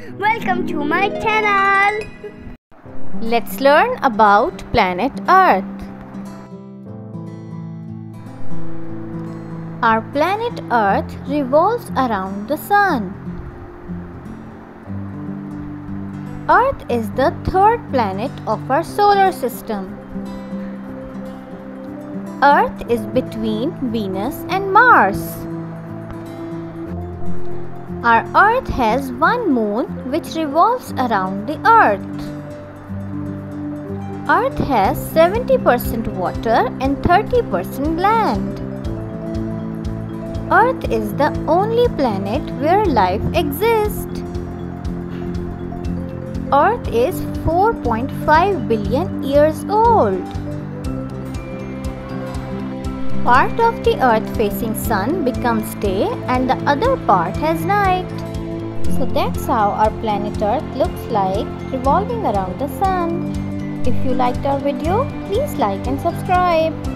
Welcome to my channel. Let's learn about planet Earth. Our planet Earth revolves around the Sun. Earth is the third planet of our solar system. Earth is between Venus and Mars. Our Earth has one moon which revolves around the Earth. Earth has 70% water and 30% land. Earth is the only planet where life exists. Earth is 4.5 billion years old. Part of the earth facing sun becomes day and the other part has night. So that's how our planet earth looks like revolving around the sun. If you liked our video, please like and subscribe.